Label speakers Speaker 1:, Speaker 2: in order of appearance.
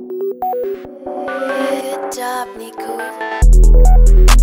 Speaker 1: Good job, Nico.